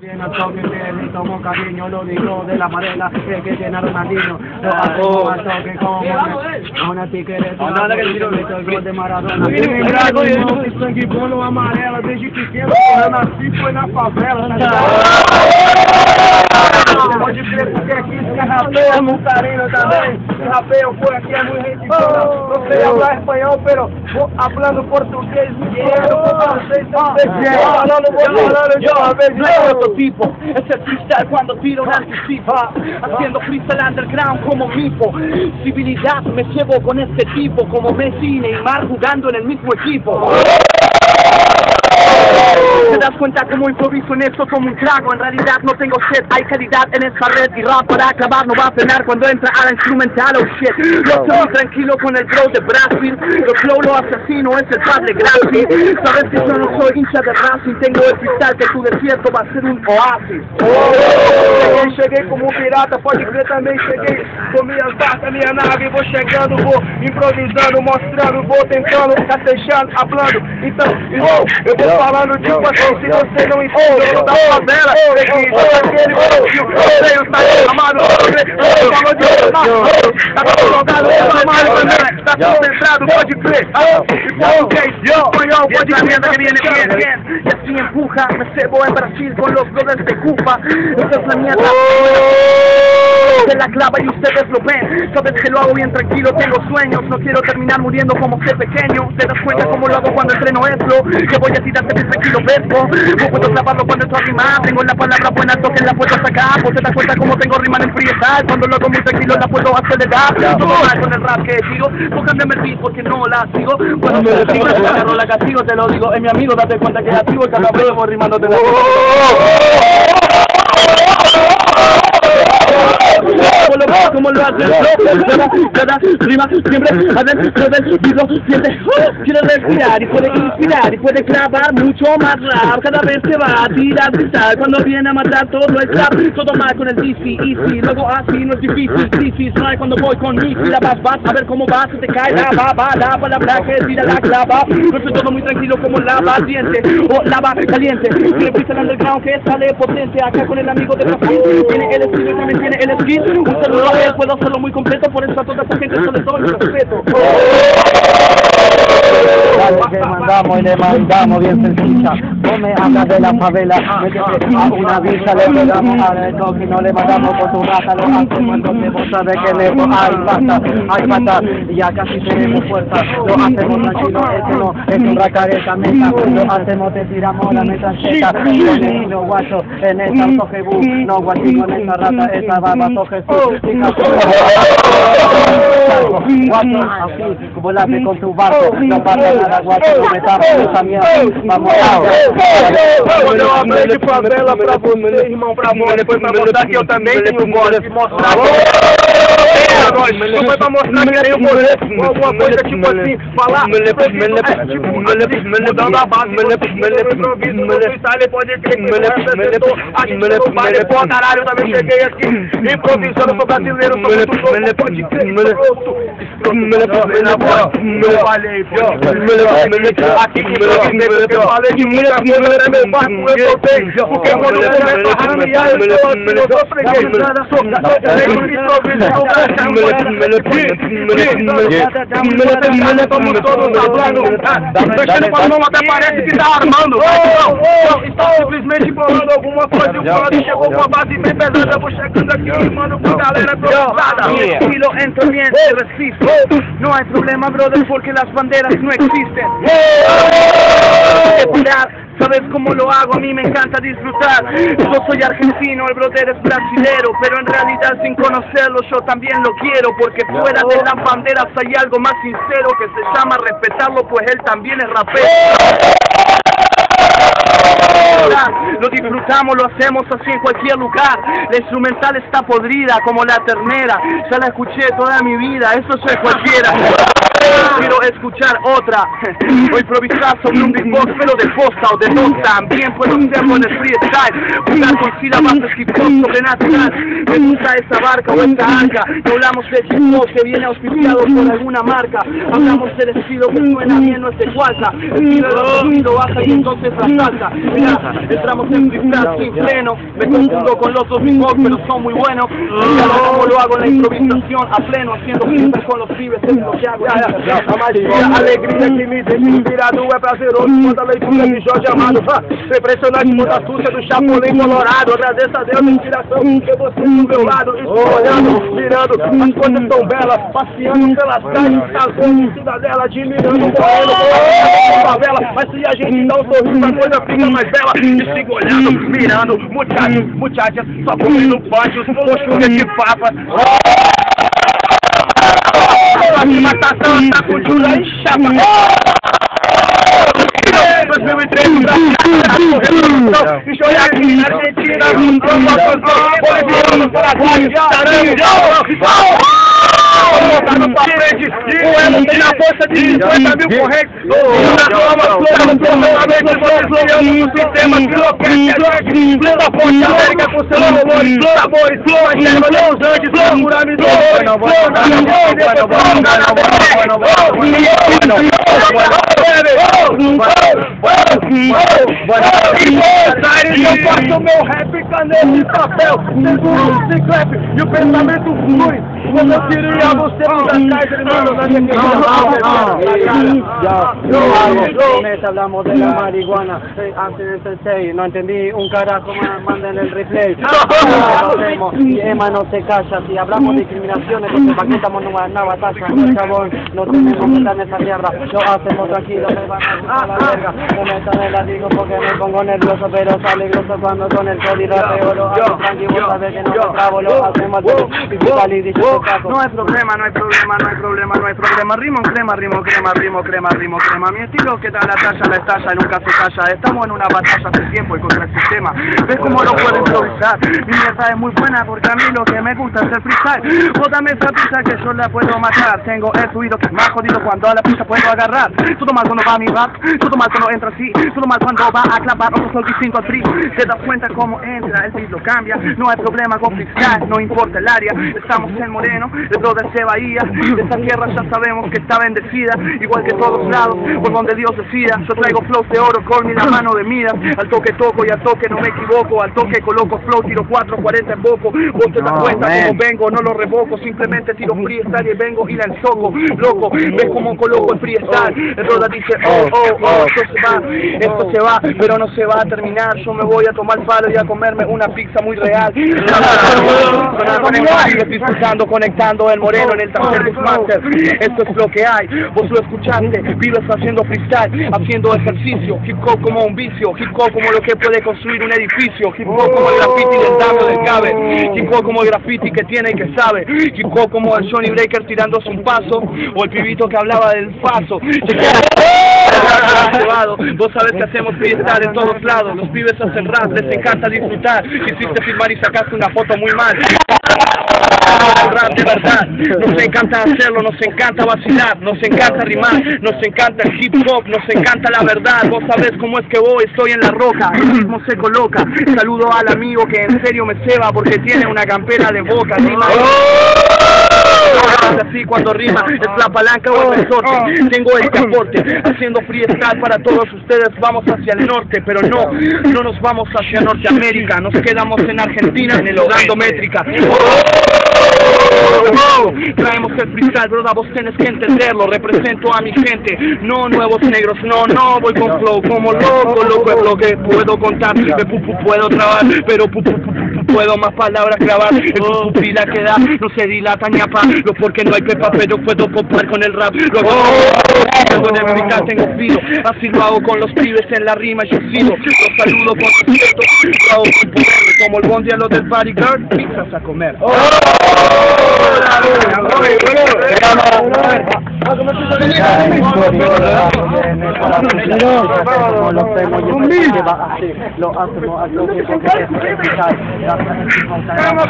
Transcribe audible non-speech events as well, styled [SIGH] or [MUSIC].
Bien a toque que le tomo cariño, lo digo de la manera que que tiene Ronaldinho. Lo Ah, hacemos oh. al toque como una nada que tiro. el gol de Maradona. Sim, Sim, bravo, bravo, isso. de sangue bom no amarelo, desde pequeno, eu nasci foi na favela. Se rapeia muito arena também. Se rapeia, foi aqui é muito gente boa. Não sei falar espanhol, pero hablando francês, também. Falando, vou falando, Yo, yo, a ver, no es otro tipo, es el freestyle cuando tiro un anticipa, haciendo freestyle underground como Mipo, civilidad me llevo con este tipo, como Messi y Neymar jugando en el mismo equipo. Te das cuenta como improviso en esto como un trago, en realidad no tengo sed, hay calidad en esta red y rap para acabar no va a frenar cuando entra a la instrumental, oh shit. Yo estoy tranquilo con el flow de Brasil, el flow lo asesino es el padre Graci, sabes que yo no soy hincha de Racing, tengo el freestyle que tu desierto va a ser un oasis. Cheguei, cheguei como um pirata, pode crer também, cheguei. Com minhas barcas, minha nave, vou chegando, vou improvisando, mostrando, vou tentando, cacejando, hablando. Então, irmão, eu vou falando tipo assim, se você não entende, eu sou da favela, peguei daquele Brasil, eu sei o saio amado, eu falo de tá tudo jogado, eu amado também, tá concentrado, pode crer. Português, espanhol, pode la crer, mierda que viene bien, bien, y así empuja, me cebo en Brasil con los brothers de Cuba, esa es la mierda. La clava y ustedes lo ven, sabes que lo hago bien tranquilo, tengo sueños, no quiero terminar muriendo como ser pequeño, te das cuenta cómo lo hago cuando entreno esto, que voy a tirarte bien tranquilo, vesco, no puedo clavarlo cuando estoy rimando, tengo la palabra buena, toque la puedo sacar, vos te das cuenta cómo tengo rima en freestyle, cuando lo hago muy tranquilo la puedo acelerar, todo mal con el rap que digo, póngame el beat porque no la sigo, cuando me sigo, agarro la castigo, te lo digo, es mi amigo, date cuenta que es activo, cabrón, voy rimándote la como lo, como lo hace cada, cada rima siempre adentro del vidrio siente oh, quiere respirar y puede inspirar y puede clavar mucho más rap. Cada vez se va a tirar cuando viene a matar todo el rap. Todo mal con el DC easy. Luego así no es difícil. Crisis no hay cuando voy con mi la vas vas a ver cómo vas. Se te cae la baba la palabra que tira la clava. No estoy todo muy tranquilo como lava ardiente o lava caliente. Tiene pista el underground que sale potente. Acá con el amigo de Brasil tiene el estilo también tiene el skill. Un saludo puedo hacerlo muy completo por eso a toda esa gente yo les doy respeto [LAUGHS] Dale que mandamos y le mandamos bien sencilla. No me hablas de la favela, a una visa le pegamos al toque y no le mandamos por tu raza, lo hacemos entonces vos sabes que le hay pata, hay pata, y ya casi tenemos fuerza, lo hacemos tranquilo, este no es un racareta meta, lo hacemos, te tiramos la con el hilo guacho, en esta toque bu, no guachín con esta rata, esta baba toque su, [LAUGHS] guacho, así, volate con tu barco, no pasa nada, guacho, no metamos esa mierda, vamos Quando eu abri de favela pra você, irmão, pra você, foi pra mostrar que eu também tenho gosto de mostrar. É, não foi pra mostrar que tenho gosto, alguma coisa tipo assim, falar, é, tipo, assim, mudando a base, improviso no freestyle, pode crer que a gente não vale, pô, caralho, também cheguei aqui, improvisando, sou brasileiro, sou muito louco, pode crer, eu falei, aqui que eu eu falei de muita coisa, né, meu barco, eu soltei, porque quando eu começo a ramear, eu sou assim, eu sou freguês, sou improviso, sou Estamos todos falando, mexendo com a mão até parece que tá armando, estão simplesmente bolando alguma coisa e o plano chegou com a base bem pesada, eu vou chegando aqui, mano, com a galera improvisada. Mi estilo entra bien, se resiste. No hay problema, brother, porque las banderas no existen. Esperar, ¿Sabes cómo lo hago? A mí me encanta disfrutar. Yo soy argentino, el brother es brasilero, pero en realidad sin conocerlo yo también lo quiero, porque fuera de las banderas hay algo más sincero que se llama respetarlo, pues él también es rapero. Lo disfrutamos, lo hacemos así en cualquier lugar. La instrumental está podrida como la ternera. Ya la escuché toda mi vida, eso es cualquiera. Quiero escuchar otra. O improvisar sobre un beatbox Pero de posta o de dos También puedo hacerlo en el freestyle. Jugar con sílabas hip hop sobrenatural Me gusta esa barca o esta arca. No hablamos de hip que viene auspiciado por alguna marca. Hablamos del estilo que suena bien, no es de falsa El estilo de lo baja y entonces la salsa Mira, entramos en freestyle sin freno. Me confundo con los dos beatbox pero son muy buenos. Mira lo hago en la improvisación a pleno Haciendo freestyle con los pibes es lo que hago A magia, alegria que me deixa inspirado é prazeroso. Quando a leitura de Jorge Amado. Ah, Impressionante quanto a astúcia do Chapolin Colorado. Agradeço a Deus a inspiração que você do meu lado. Estou olhando, mirando, as coisas tão belas Passeando pelas praias, casando, cidadela Admirando, morrendo, favela. Mas se a gente um sorriso a coisa fica mais bela. E sigo olhando, mirando, muchachos, muchachas Só comendo pátio, poxuga de gosta de matação, tá com Júlio aí, chapa. 2003, tá então, é Brasil, e chorar aqui, Argentina, Brasil, Brasil, Brasil, Brasil, Brasil, Brasil, Brasil, Brasil, colocado pra frente, com não tem a força de 50 mil correntes, na forma totalmente bloqueando o sistema piloquete, planta ponte américa com seu valores, planta boi, planta erva, não zantes, planta amigo, planta amigo, planta amigo, planta amigo, eu faço meu rap caneta e papel Seguro o ciclete e o pensamento flui Como eu queria você no das ele mandou na hablamos de la marihuana antes del sensei, no entendí un carajo manden el replay. Y Emma no se calla, si hablamos de discriminaciones, porque para estamos en una batalla, chabón, no tenemos que en esa tierra, lo hacemos tranquilo, me van a la verga, están en la digo porque me pongo nervioso, pero sale grosso cuando con el código rapeo, lo hago tranquilo, sabes que no me trabo, lo hacemos No hay problema, no hay problema, no hay problema, no hay problema, rimo, crema, rimo, crema, rimo, crema, rimo, crema, mi estilo que da la talla, la estalla, nunca se calla, estamos en una batalla hace tiempo y contra el sistema, ves cómo lo puedo improvisar, mi mierda es muy buena porque a mí lo que me gusta es el freestyle, bótame esa pizza que yo la puedo matar, tengo el fluido que es más jodido cuando a la pizza puedo agarrar, todo mal cuando va mi rap, todo mal cuando entra así, todo mal cuando va a clavar otro sol distinto al free, te das cuenta cómo entra, el beat lo cambia, no hay problema con freestyle, no importa el área, estamos en Moreno, el brother se Bahía, esta tierra ya sabemos que está bendecida, igual que todos lados, por donde Dios decida, yo traigo flow de oro, con la mano de miras, al toque toco y al toque no me equivoco, al toque coloco flow, tiro 440 en boco, vos te das cuenta como vengo, no lo revoco, simplemente tiro freestyle y vengo y la ensoco, loco, ves como coloco el freestyle, el roda dice, oh, oh, oh, esto se va, esto se va, pero no se va a terminar, yo me voy a tomar palo y a comerme una pizza muy real, disfrutando, conectando el moreno en el tercer Master, esto es lo que hay, vos lo escuchaste, vives haciendo freestyle, haciendo ejercicio, hip hop como un vicio, hip hop como lo que puede construir un edificio, hip hop como el graffiti del Dame del Cabe, hip hop como el graffiti que tiene y que sabe, hip hop como el Johnny Breaker tirándose un paso, o el pibito que hablaba del paso. Vos sabés que hacemos fiesta de todos lados, los pibes hacen rap, les encanta disfrutar, quisiste filmar y sacaste una foto muy mal. De verdad, nos encanta hacerlo, nos encanta vacilar, nos encanta rimar, nos encanta el hip hop, nos encanta la verdad, vos sabés cómo es que voy, estoy en la roca, el mismo se coloca, saludo al amigo que en serio me ceba porque tiene una campera de boca, así cuando rima es la palanca o el resorte. Tengo este aporte haciendo freestyle para todos ustedes. Vamos hacia el norte pero no no nos vamos hacia Norteamérica. Nos quedamos en Argentina en el hogando métrica Traemos el freestyle, broda, vos tenés que entenderlo Represento a mi gente, no nuevos negros No, no, voy con flow como loco Loco es lo que puedo contar Me puedo trabar, pero puedo más palabras grabar El pupila que da, no se dilata ni apa Lo porque no hay pepa, pero puedo popar con el rap Luego, cuando de verdad tengo filo Así lo hago con los pibes en la rima Yo sigo, los saludo con respeto con como el bondi a los del girl Pizzas a comer hacemos